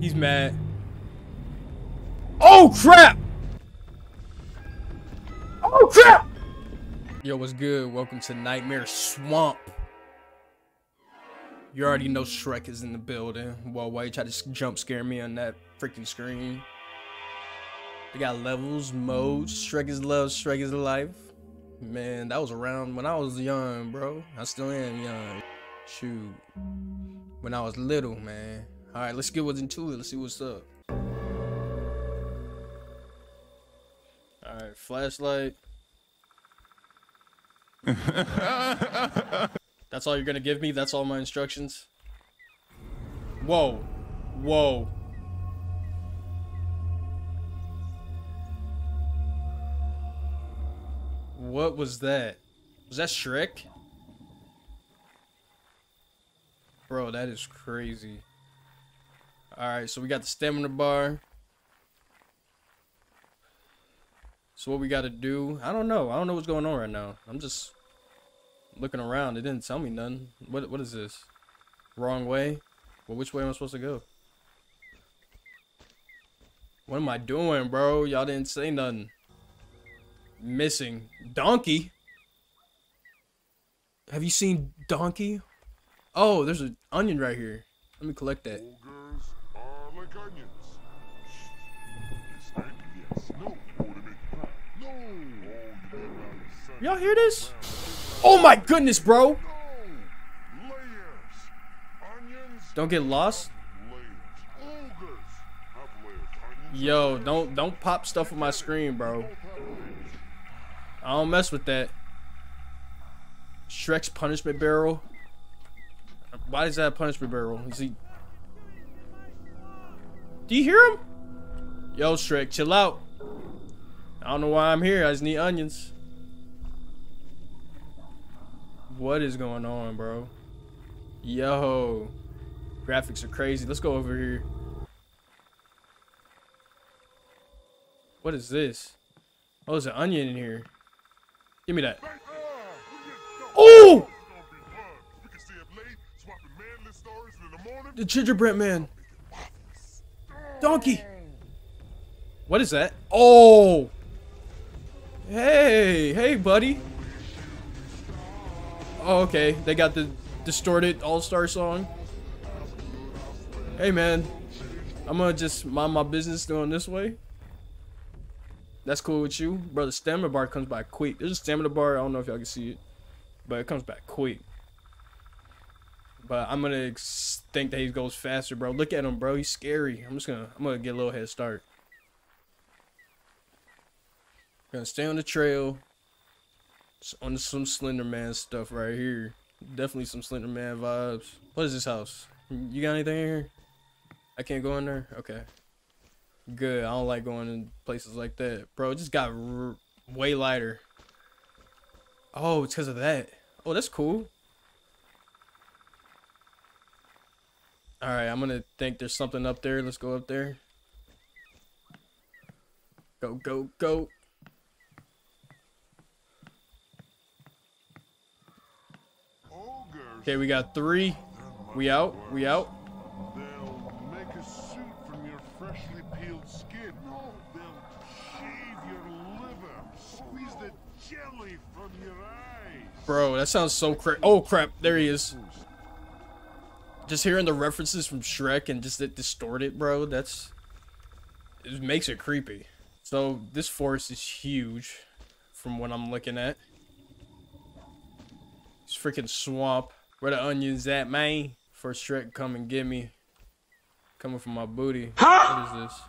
He's mad. Oh crap! Oh crap! Yo, what's good? Welcome to Nightmare Swamp. You already know Shrek is in the building. Well, why you try to jump scare me on that freaking screen? They got levels, modes. Shrek is love, Shrek is life. Man, that was around when I was young, bro. I still am young. Shoot. When I was little, man. Alright, let's get what's into it. Let's see what's up. Alright, flashlight. That's all you're gonna give me? That's all my instructions? Whoa. Whoa. What was that? Was that Shrek? Bro, that is crazy. Alright, so we got the stamina bar. So what we gotta do? I don't know. I don't know what's going on right now. I'm just looking around. It didn't tell me none. What what is this? Wrong way? Well, which way am I supposed to go? What am I doing, bro? Y'all didn't say nothing. Missing. Donkey? Have you seen Donkey? Oh, there's an onion right here. Let me collect that. Onions. And yes. No. No. Y'all hear this? Oh my goodness, bro. Don't get lost. Yo, don't don't pop stuff on my screen, bro. I don't mess with that. Shrek's punishment barrel. Why is that punishment barrel? Is he? Do you hear him? Yo, Shrek, chill out. I don't know why I'm here. I just need onions. What is going on, bro? Yo, graphics are crazy. Let's go over here. What is this? Oh, there's an onion in here. Give me that. Bang. We get Oh! It's gonna be fun. We can stay up late, swapping manly stories and in the morning. The gingerbread man. Donkey. What is that? Oh. Hey, hey, buddy. Oh, okay. They got the distorted all-star song. Hey, man. I'm gonna just mind my business doing this way. That's cool with you, Brother, stamina bar comes back quick. There's a stamina bar. I don't know if y'all can see it, but it comes back quick. But I'm gonna think that he goes faster, bro. Look at him, bro. He's scary. I'm just gonna, I'm gonna get a little head start. Gonna stay on the trail. S- On some Slender Man stuff right here. Definitely some Slender Man vibes. What is this house? You got anything in here? I can't go in there. Okay. Good. I don't like going in places like that, bro. It just got way lighter. Oh, it's because of that. Oh, that's cool. All right, I'm gonna think there's something up there. Let's go up there. Go, go, go. Okay, we got three. We out. We out. They'll make a suit from your freshly peeled skin. No, they'll shave your liver, squeeze the jelly from your eyes. Bro, that sounds so cra- Oh, crap. There he is. Just hearing the references from Shrek and just it distorted, bro, that's. It makes it creepy. So, this forest is huge from what I'm looking at. It's freaking swamp. Where the onions at, man? For Shrek come and get me. Coming from my booty. What is this?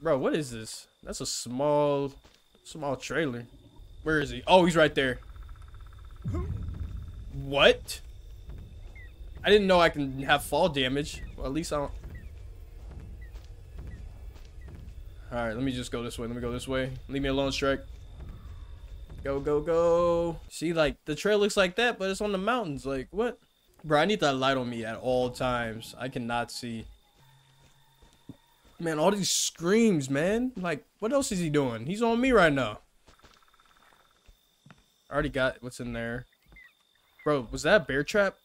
Bro, what is this? That's a small, small trailer. Where is he? Oh, he's right there. What? I didn't know I can have fall damage. Well, at least I don't. Alright, let me just go this way. Let me go this way. Leave me alone, Shrek. Go, go, go. See, like, the trail looks like that, but it's on the mountains. Like, what? Bro, I need that light on me at all times. I cannot see. Man, all these screams, man. Like, what else is he doing? He's on me right now. I already got what's in there. Bro, was that bear trap?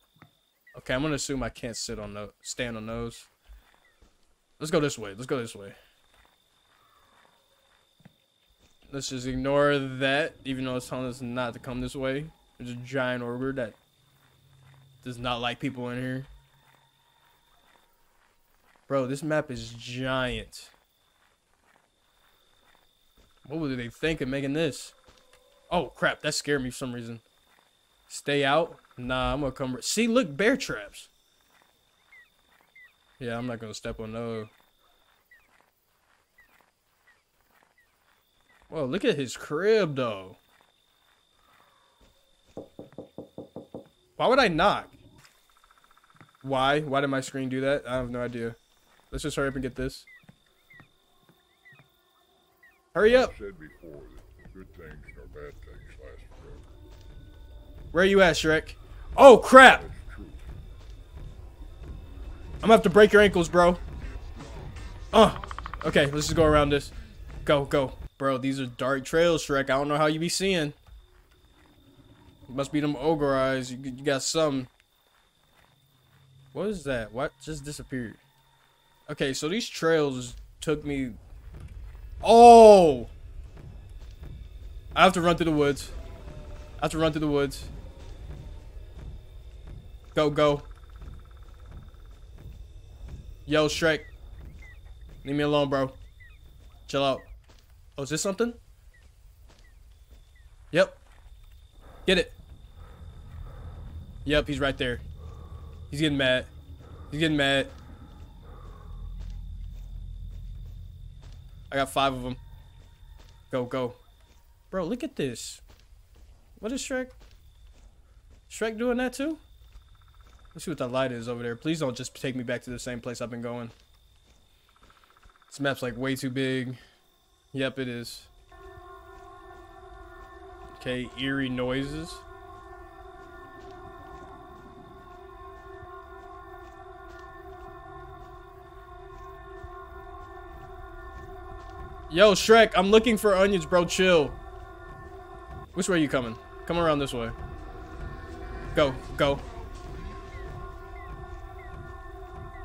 Okay, I'm gonna assume I can't sit on those, stand on those. Let's go this way. Let's go this way. Let's just ignore that, even though it's telling us not to come this way. There's a giant ogre that does not like people in here. Bro, this map is giant. What were they thinking making this? Oh, crap. That scared me for some reason. Stay out? Nah, I'm gonna come... See, look, bear traps. Yeah, I'm not gonna step on those. Whoa, look at his crib, though. Why would I knock? Why? Why did my screen do that? I have no idea. Let's just hurry up and get this. Hurry up! Where you at, Shrek? Oh, crap! I'm gonna have to break your ankles, bro. Uh, okay, let's just go around this. Go, go. Bro, these are dark trails, Shrek. I don't know how you be seeing. Must be them ogre eyes. You, you got some. What is that? What just disappeared? Okay, so these trails took me. Oh! I have to run through the woods. I have to run through the woods. Go, go. Yo, Shrek. Leave me alone, bro. Chill out. Oh, is this something? Yep. Get it. Yep, he's right there. He's getting mad. He's getting mad. I got five of them. Go, go. Bro, look at this. What is Shrek? Shrek doing that too? Let's see what that light is over there. Please don't just take me back to the same place I've been going. This map's like way too big. Yep, it is. Okay, eerie noises. Yo, Shrek, I'm looking for onions, bro. Chill. Which way are you coming? Come around this way. Go, go.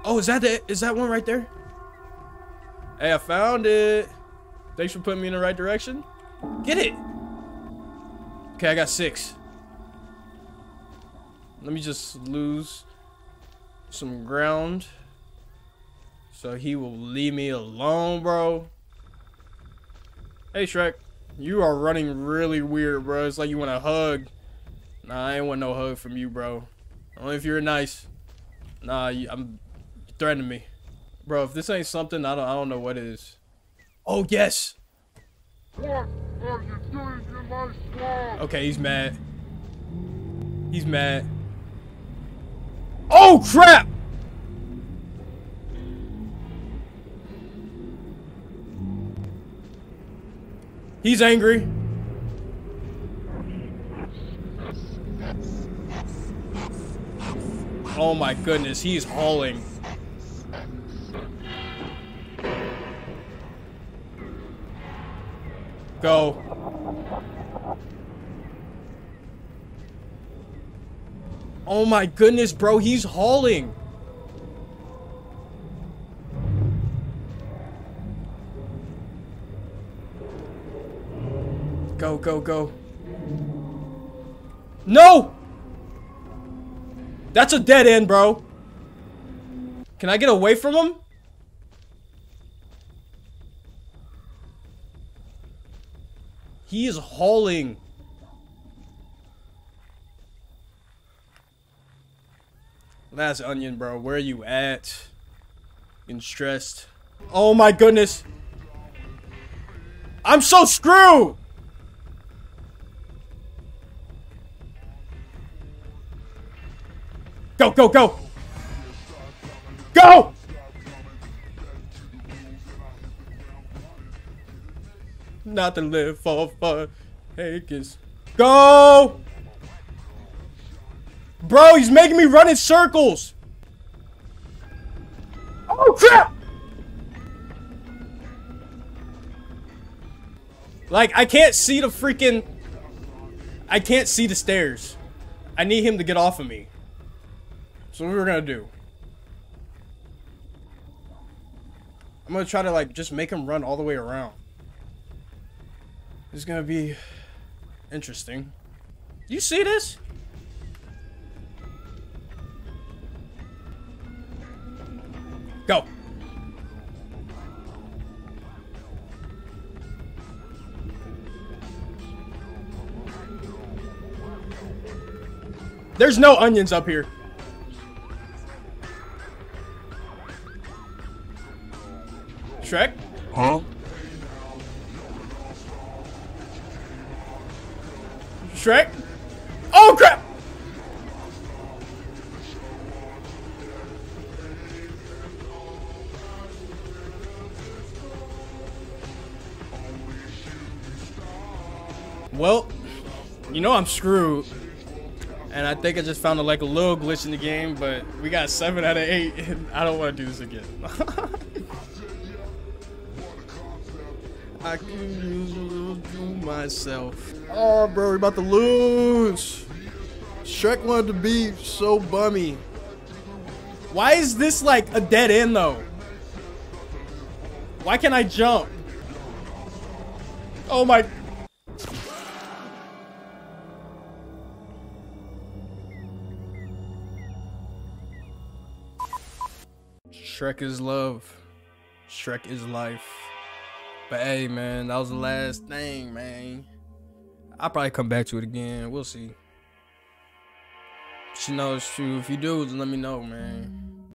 Oh, is that the, is that one right there? Hey, I found it. Thanks for putting me in the right direction. Get it. Okay, I got six. Let me just lose some ground. So he will leave me alone, bro. Hey, Shrek. You are running really weird, bro. It's like you want a hug. Nah, I ain't want no hug from you, bro. Only if you're nice. Nah, you, I'm you're threatening me. Bro, if this ain't something, I don't, I don't know what is. Oh, yes. Okay, he's mad. He's mad. Oh, crap! He's angry. Oh my goodness, he's hauling. Go. Oh my goodness, bro, he's hauling. Go, go, go. No! That's a dead end, bro. Can I get away from him? He is hauling. Last onion, bro. Where are you at? Getting stressed. Oh my goodness. I'm so screwed! Go, go, go! Go! Not to live for fun. Hey, kiss. Go! Bro, he's making me run in circles! Oh, crap! Like, I can't see the freaking... I can't see the stairs. I need him to get off of me. So what are we're gonna do. I'm gonna try to like just make him run all the way around. It's gonna be interesting. You see this? Go. There's no onions up here. Shrek? Shrek? Oh crap! Well, you know I'm screwed. And I think I just found a, like a little glitch in the game, but we got seven out of eight, and I don't want to do this again. I can use a little do myself. Oh, bro, we're about to lose. Shrek wanted to be so bummy. Why is this like a dead end though? Why can't I jump? Oh my. Shrek is love. Shrek is life. But hey, man, that was the mm-hmm. last thing, man. I'll probably come back to it again. We'll see. But you know, it's true. If you do, let me know, man.